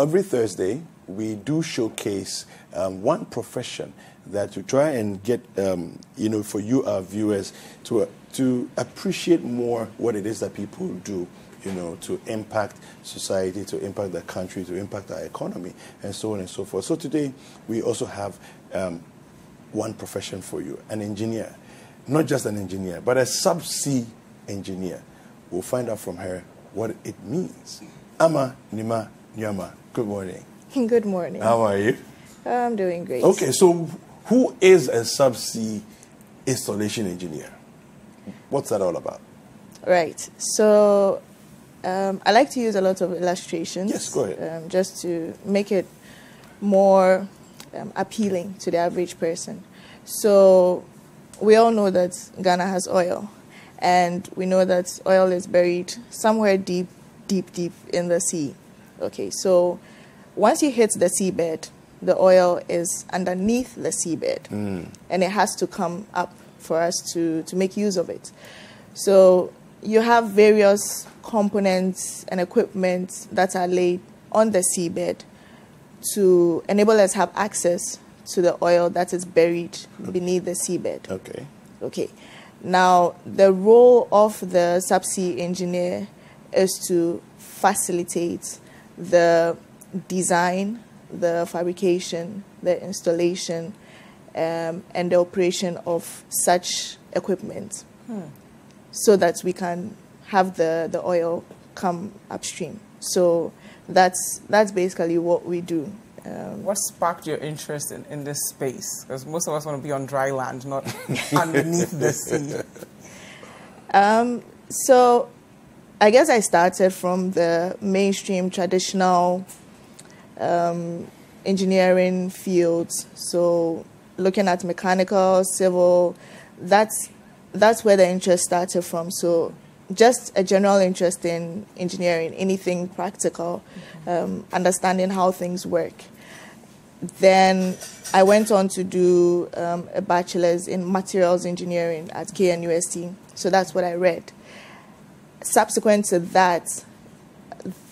every Thursday, we do showcase um, one profession that to try and get, um, you know, for you, our viewers, to, uh, to appreciate more what it is that people do you know, to impact society, to impact the country, to impact our economy, and so on and so forth. So today, we also have um, one profession for you, an engineer. Not just an engineer, but a subsea engineer. We'll find out from her what it means. Ama Animah Nuamah, good morning. Good morning. How are you? I'm doing great. Okay, so who is a subsea installation engineer? What's that all about? Right. So um, I like to use a lot of illustrations. Yes, go ahead. Um, just to make it more um, appealing to the average person. So we all know that Ghana has oil, and we know that oil is buried somewhere deep, deep, deep in the sea. Okay, so once you hit the seabed, the oil is underneath the seabed, Mm. and it has to come up for us to, to make use of it. So you have various components and equipment that are laid on the seabed to enable us have access to the oil that is buried beneath the seabed. Okay. Okay. Now, the role of the subsea engineer is to facilitate the design, the fabrication, the installation, um, and the operation of such equipment so that we can have the, the oil come upstream. So that's, that's basically what we do. Um, What sparked your interest in, in this space? Because most of us want to be on dry land, not underneath the sea. Um, so I guess I started from the mainstream traditional um, engineering fields. So looking at mechanical, civil, that's that's where the interest started from. So just a general interest in engineering, anything practical, um, understanding how things work. Then I went on to do um, a bachelor's in materials engineering at KNUST. So that's what I read. Subsequent to that,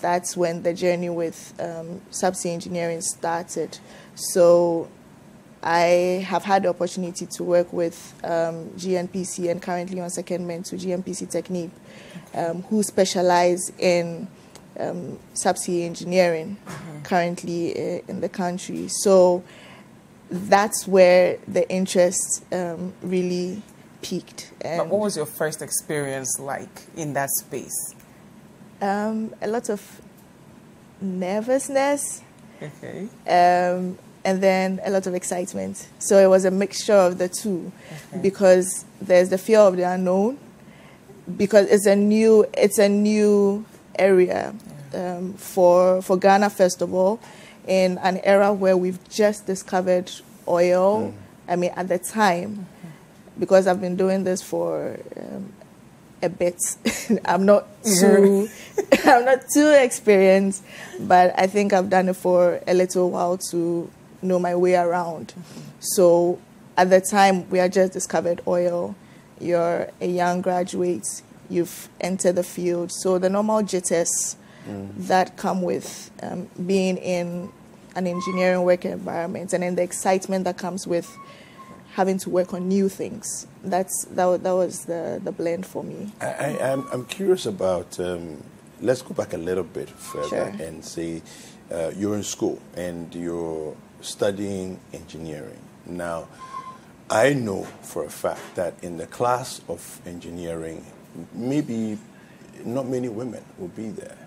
that's when the journey with um, subsea engineering started. So I have had the opportunity to work with um, GNPC and currently on secondment to GNPC Technip, um, who specialize in um, subsea engineering currently uh, in the country. So that's where the interest um, really peaked. But what was your first experience like in that space? um, a lot of nervousness. Okay. um, and then a lot of excitement. So it was a mixture of the two, Okay. because there's the fear of the unknown, because it's a new it's a new area um, for for Ghana first of all, in an era where we've just discovered oil. I mean, at the time, because I've been doing this for. Um, a bit. I'm not too I'm not too experienced, but I think I've done it for a little while to know my way around. So at the time we had just discovered oil, you're a young graduate, you've entered the field. So the normal jitters that come with um, being in an engineering work environment and then the excitement that comes with having to work on new things. That's that, that was the, the blend for me. I, I, I'm, I'm curious about, um, let's go back a little bit further Sure. and say uh, you're in school and you're studying engineering. Now, I know for a fact that in the class of engineering, maybe not many women will be there.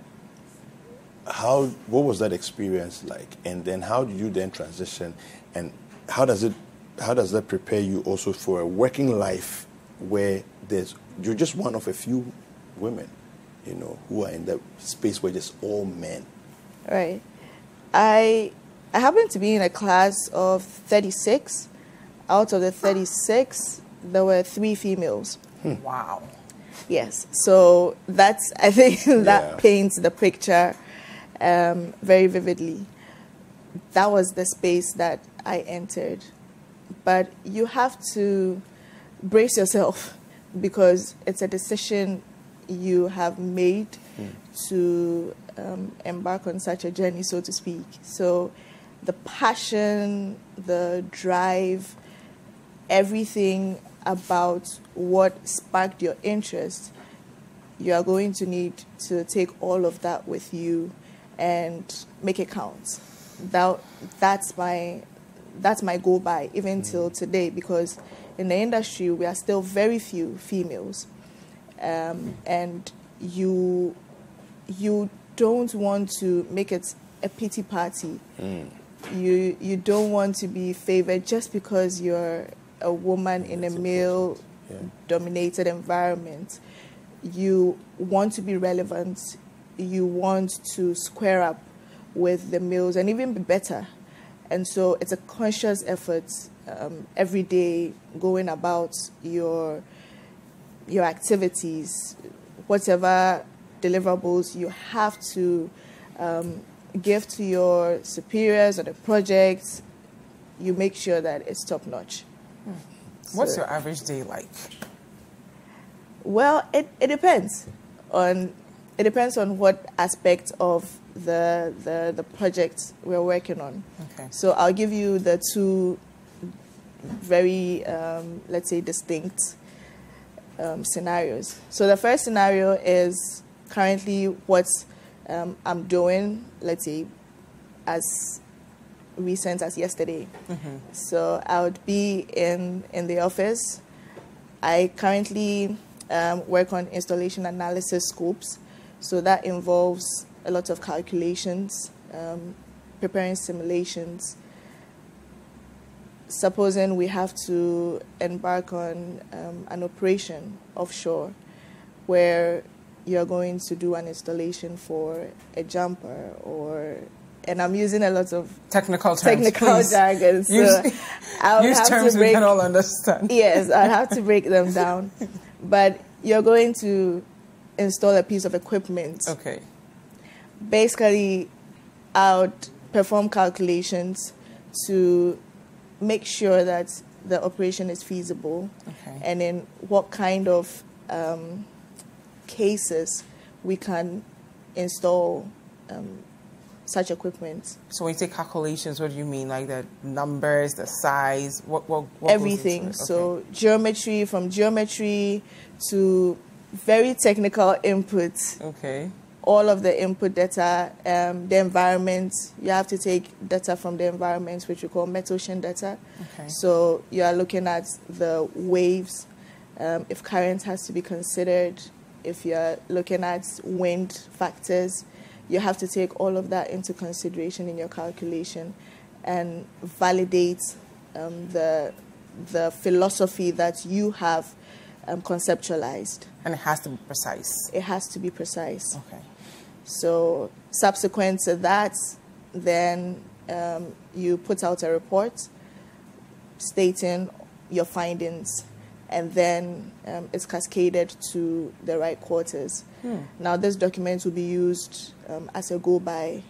How, what was that experience like? And then how do you then transition and how does it, how does that prepare you also for a working life where there's, you're just one of a few women, you know, who are in that space where just all men. Right. I I happened to be in a class of 36. Out of the 36, there were three females. Wow. Yes. So that's I think that Yeah. paints the picture um, very vividly. That was the space that I entered, but you have to brace yourself because it's a decision you have made to um, embark on such a journey, so to speak. So, the passion, the drive, everything about what sparked your interest, you are going to need to take all of that with you and make it count. That, that's my that's my go by even mm. till today because in the industry we are still very few females um, and you you don't want to make it a pity party mm. you you don't want to be favored just because you're a woman in a male yeah. dominated environment you want to be relevant you want to square up with the males and even be better and so it's a conscious effort um, every day going about your your activities, whatever deliverables you have to um, give to your superiors or the projects, you make sure that it's top notch. Hmm. What's so, your average day like? Well, it, it depends on it depends on what aspect of the, the, the project we're working on. Okay. So I'll give you the two very, um, let's say, distinct um, scenarios. So the first scenario is currently what um, I'm doing, let's say, as recent as yesterday. Mm-hmm. So I would be in, in the office. I currently um, work on installation analysis scopes. So that involves a lot of calculations, um, preparing simulations. Supposing we have to embark on um, an operation offshore where you're going to do an installation for a jumper or and I'm using a lot of technical terms, technical please. jargon. So use, I'll use have terms to break, we can all understand. Yes, i have to break them down. But you're going to install a piece of equipment. Okay basically I would perform calculations to make sure that the operation is feasible okay. and in what kind of um, cases we can install um, such equipment. So when you say calculations, what do you mean? Like the numbers, the size, what, what, what everything. Okay. So geometry, from geometry to very technical inputs. Okay all of the input data, um, the environment. You have to take data from the environment, which we call metocean data. Okay. So you are looking at the waves, um, if current has to be considered, if you're looking at wind factors, you have to take all of that into consideration in your calculation and validate um, the, the philosophy that you have um, conceptualized. And it has to be precise. It has to be precise. Okay. So subsequent to that, then um, you put out a report stating your findings, and then um, it's cascaded to the right quarters. Hmm. Now, this document will be used um, as a go-by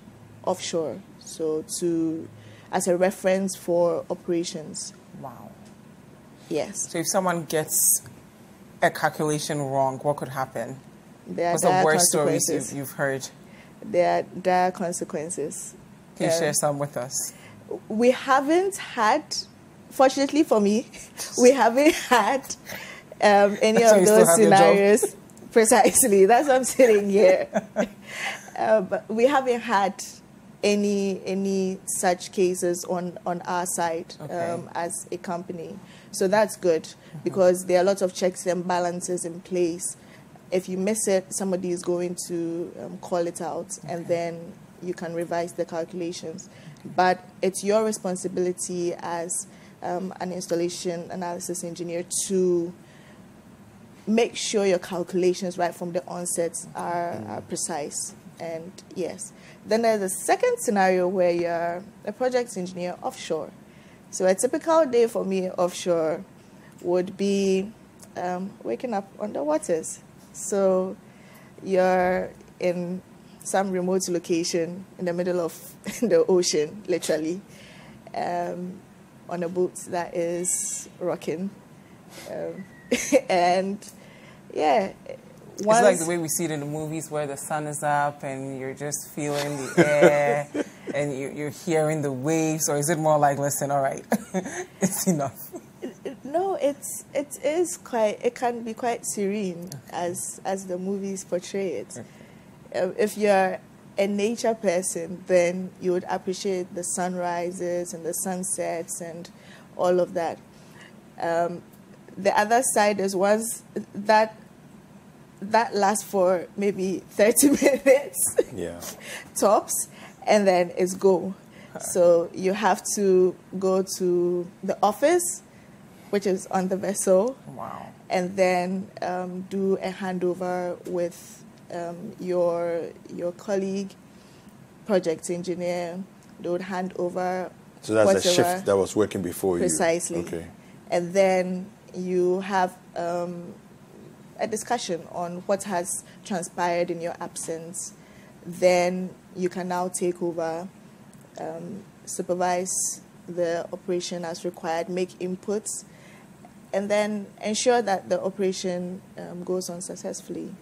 offshore, so to as a reference for operations. Wow. Yes. So if someone gets a calculation wrong, what could happen? There are What's the worst stories you've, you've, heard? There are dire consequences. Can you um, share some with us? We haven't had, fortunately for me, we haven't had um, any of those scenarios. Precisely, that's why I'm sitting here. uh, but we haven't had any any such cases on on our side okay. um, as a company. So that's good mm-hmm. because there are lots of checks and balances in place if you miss it, somebody is going to um, call it out, okay. and then you can revise the calculations. But it's your responsibility as um, an installation analysis engineer to make sure your calculations right from the onset are, are precise. And yes, then there's a second scenario where you're a project engineer offshore. So a typical day for me offshore would be um, waking up on the waters so you're in some remote location in the middle of the ocean, literally, um, on a boat that is rocking. Um, and yeah, once, it's like the way we see it in the movies where the sun is up and you're just feeling the air and you, you're hearing the waves, or is it more like, listen, all right, it's enough? It's it is quite. It can be quite serene as as the movies portray it. Uh, If you're a nature person, then you would appreciate the sunrises and the sunsets and all of that. Um, the other side is once that that lasts for maybe 30 minutes Yeah. tops and then it's go so you have to go to the office which is on the vessel Wow. and then um, do a handover with um, your your colleague project engineer they would hand over So that's a shift that was working before precisely you. Precisely. Okay. and then you have um, a discussion on what has transpired in your absence. Then you can now take over, um, supervise the operation as required, make inputs, and then ensure that the operation um, goes on successfully.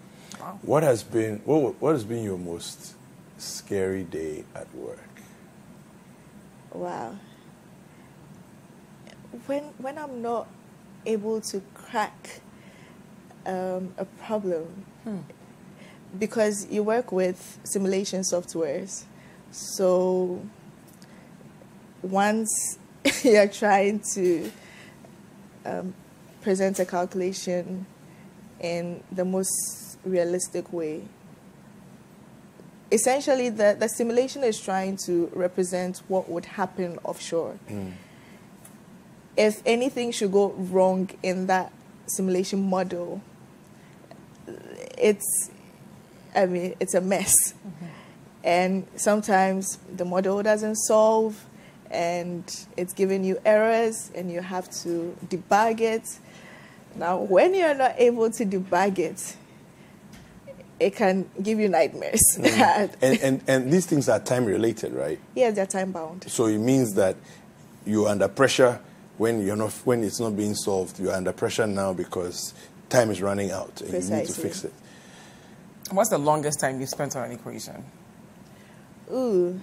What has been what, what has been your most scary day at work? Wow. When when I'm not able to crack um, a problem, because you work with simulation softwares, so once you're trying to um, present a calculation in the most realistic way, essentially the, the simulation is trying to represent what would happen offshore. Hmm. If anything should go wrong in that simulation model, it's I mean it's a mess. Mm-hmm. And sometimes the model doesn't solve and it's giving you errors and you have to debug it. Now when you're not able to debug it, it can give you nightmares. Mm. And, and and these things are time related, right? yes, they're time bound. So it means that you're under pressure when you're not when it's not being solved. You're under pressure now because time is running out and you need to fix it. What's the longest time you spent on an equation? Ooh,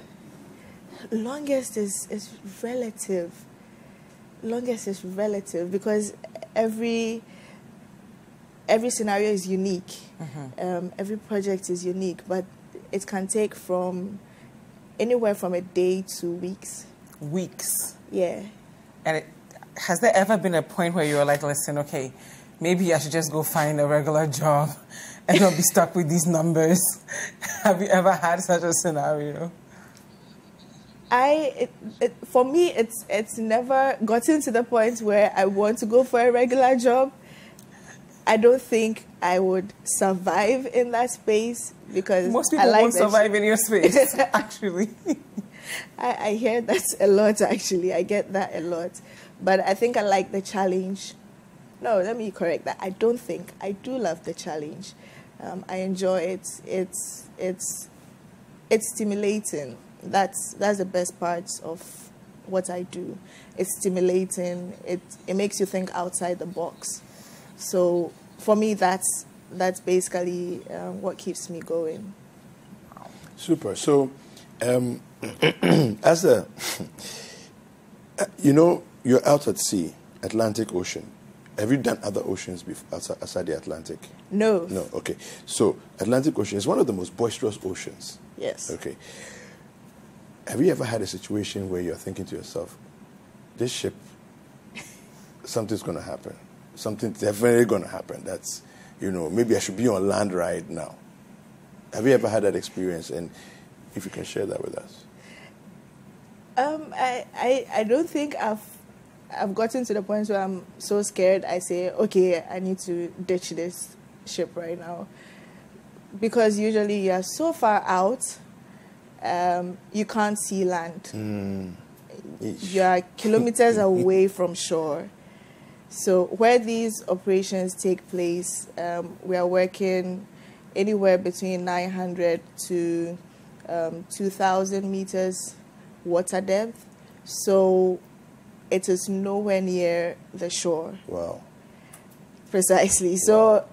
longest is is relative. Longest is relative because every every scenario is unique. Um, every project is unique, but it can take from anywhere from a day to weeks. Weeks. Yeah. And it, has there ever been a point where you were like, listen, okay, maybe I should just go find a regular job and not be stuck with these numbers? Have you ever had such a scenario? I it, it, for me it's it's never gotten to the point where I want to go for a regular job. I don't think I would survive in that space because Most I people like won't survive in your space, actually. I, I hear that a lot actually. I get that a lot. But I think I like the challenge. No, let me correct that. I don't think. I do love the challenge. Um, I enjoy it. It's it's it's stimulating. That's that's the best part of what I do. It's stimulating. It it makes you think outside the box. So for me, that's that's basically um, what keeps me going. Super. So, um, as a, you know, you're out at sea, Atlantic Ocean. Have you done other oceans before, outside, outside the Atlantic? No. No. Okay. So, Atlantic Ocean is one of the most boisterous oceans. Yes. Okay. Have you ever had a situation where you're thinking to yourself, this ship, something's going to happen. Something's definitely going to happen. That's, you know, maybe I should be on land right now. Have you ever had that experience? And if you can share that with us. Um, I, I, I don't think I've I've gotten to the point where I'm so scared. I say, okay, I need to ditch this ship right now, because usually you are so far out, um, you can't see land. Eesh. You are kilometers away from shore. So where these operations take place, um, we are working anywhere between 900 to um, 2,000 meters water depth. So it is nowhere near the shore Wow. precisely. So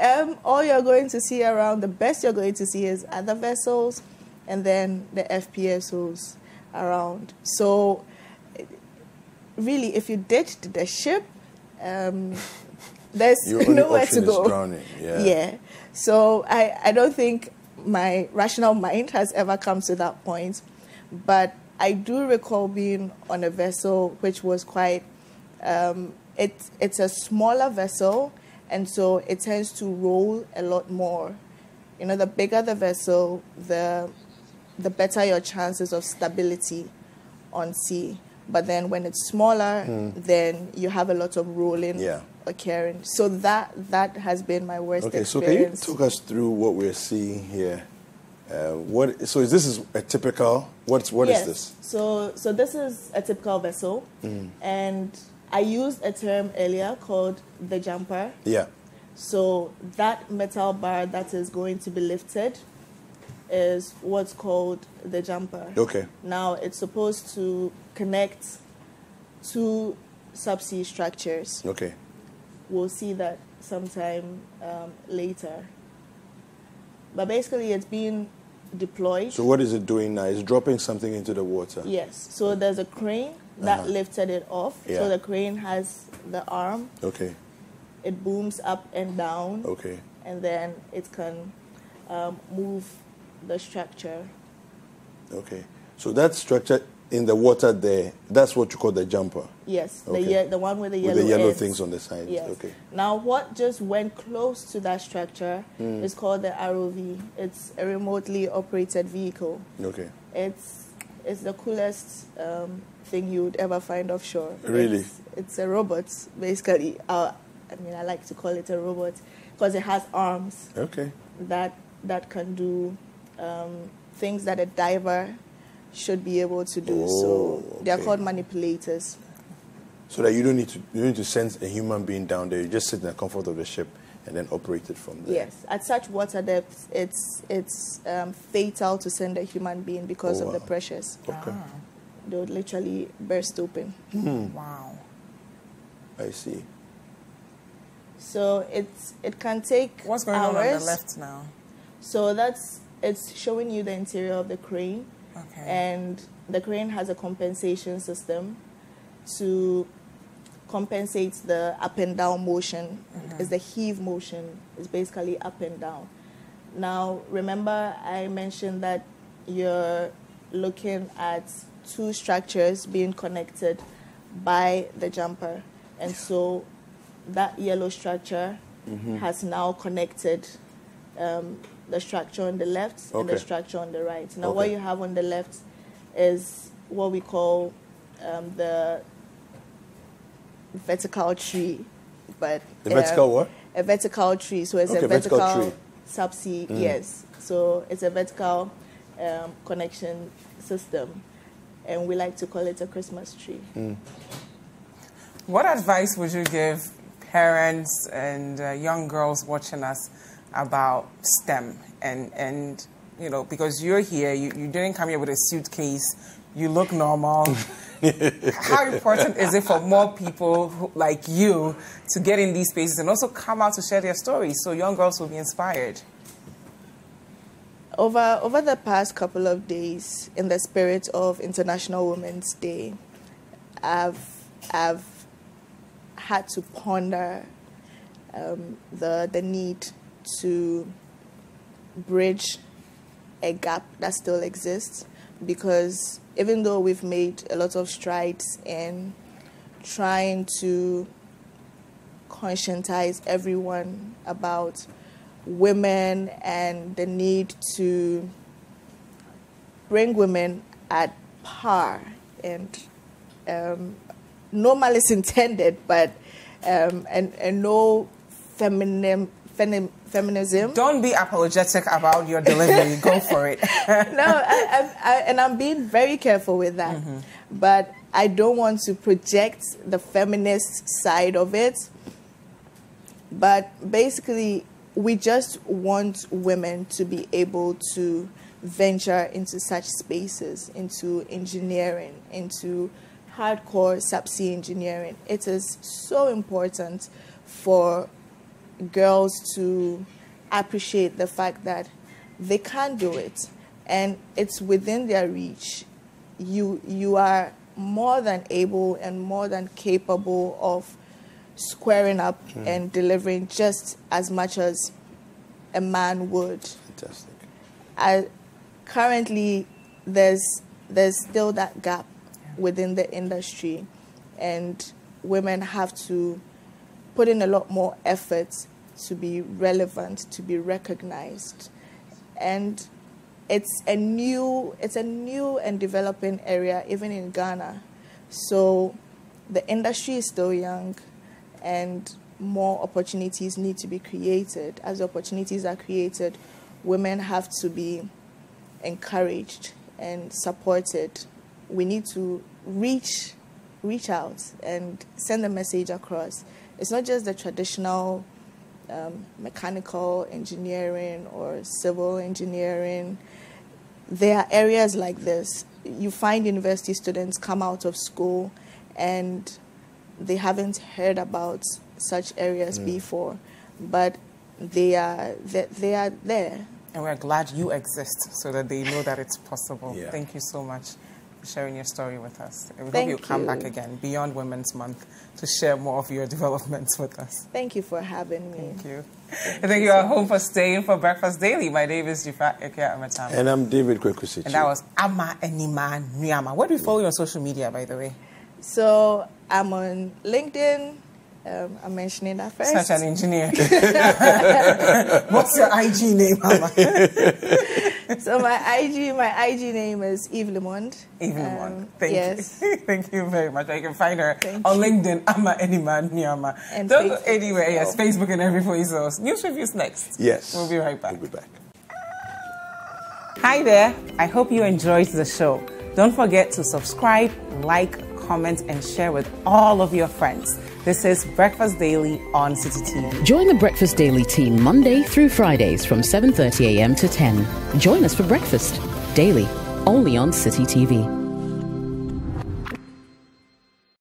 um, all you're going to see around, the best you're going to see is other vessels and then the FPSOs around. So, really, if you ditched the ship, um, there's nowhere to go. drowning, yeah. yeah. So, I, I don't think my rational mind has ever come to that point. But I do recall being on a vessel which was quite, um, it, it's a smaller vessel, and so it tends to roll a lot more. You know, the bigger the vessel, the, the better your chances of stability on sea. But then when it's smaller, then you have a lot of rolling. Yeah. occurring. So that that has been my worst Okay, so can you experience. talk us through what we're seeing here? Uh, what? So is this is a typical? What's what is yes. this? So, so this is a typical vessel, Mm. and I used a term earlier called the jumper. Yeah. So that metal bar that is going to be lifted is what's called the jumper. Okay. Now it's supposed to connect two subsea structures. Okay. We'll see that sometime um, later. But basically, it's being deployed. So what is it doing now? It's dropping something into the water. Yes. So there's a crane that Uh-huh. lifted it off. Yeah. So the crane has the arm. Okay. It booms up and down, Okay. and then it can um, move the structure. Okay. So that structure in the water there, that's what you call the jumper. Yes, the ye- the one with the yellow, With the yellow ends. things on the side. Yes. Okay. Now, what just went close to that structure Hmm. is called the ROV. It's a remotely operated vehicle. Okay. It's it's the coolest um, thing you would ever find offshore. Really? It's, it's a robot, basically. Uh, I mean, I like to call it a robot because it has arms Okay. that that can do um, things that a diver should be able to do. Oh, so they are okay. called manipulators. So that you don't need to you don't need to send a human being down there. You just sit in the comfort of the ship and then operate it from there. Yes, at such water depths, it's it's um, fatal to send a human being because Oh, of the pressures. Okay. They would literally burst open. Wow. I see. So it's it can take What's going hours. on on the left now? So that's it's showing you the interior of the crane, Okay. and the crane has a compensation system to compensate the up and down motion. It's the heave motion. It's basically up and down. Now, remember I mentioned that you're looking at two structures being connected by the jumper, and so that yellow structure has now connected um, the structure on the left and the structure on the right. Now, what you have on the left is what we call um, the vertical tree, but The vertical um, what? A vertical tree. So it's Okay, a vertical vertical, tree. subsea. Mm. Yes. So it's a vertical um, connection system, and we like to call it a Christmas tree. Mm. What advice would you give parents and uh, young girls watching us about STEM? And, and you know, because you're here, you, you didn't come here with a suitcase, you look normal. How important is it for more people who, like you to get in these spaces and also come out to share their stories so young girls will be inspired? Over over the past couple of days, in the spirit of International Women's Day, I've I've had to ponder um, the the need to bridge a gap that still exists because even though we've made a lot of strides in trying to conscientize everyone about women and the need to bring women at par and um, no malice intended, but um, and, and no feminine, femi- feminism. Don't be apologetic about your delivery. Go for it. no, I, I, I, and I'm being very careful with that. Mm-hmm. But I don't want to project the feminist side of it. But basically, we just want women to be able to venture into such spaces, into engineering, into hardcore subsea engineering. It is so important for girls to appreciate the fact that they can do it and it's within their reach. You, you are more than able and more than capable of squaring up mm. and delivering just as much as a man would. Fantastic. I, currently, there's there's still that gap within the industry, and women have to put in a lot more effort to be relevant, to be recognized, and it's a new it's a new and developing area even in Ghana. So the industry is still young and more opportunities need to be created. As opportunities are created, women have to be encouraged and supported. We need to reach reach out and send a message across. It's not just the traditional um, mechanical engineering or civil engineering. There are areas like this. You find university students come out of school and they haven't heard about such areas mm. before, but they are they, they are there. And we're glad you exist so that they know that it's possible. Yeah. Thank you so much for sharing your story with us. We Thank hope you come back again beyond Women's Month to share more of your developments with us. Thank you for having me. Thank you. Thank, thank you, at home for staying for Breakfast Daily. My name is Jifa Ekia Amatama. And I'm David Kwekusichi. And that was Ama Animah Nuamah. Where do we follow you on social media, by the way? So I'm on LinkedIn. Um, I'm mentioning that first. Such an engineer. What's your IG name, Mama? so my IG, my IG name is Eve Lemond. Eve Lemond. Um, Thank yes. you. Thank you very much. I can find her Thank on you. LinkedIn. Ama Animah Nuamah. And Don't go anywhere. Yes, Facebook and every place else. News reviews next. Yes. We'll be right back. We'll be back. Hi there. I hope you enjoyed the show. Don't forget to subscribe, like, comment, and share with all of your friends. This is Breakfast Daily on Citi TV. Join the Breakfast Daily team Monday through Fridays from 7:30 a.m. to 10. Join us for breakfast daily only on Citi TV.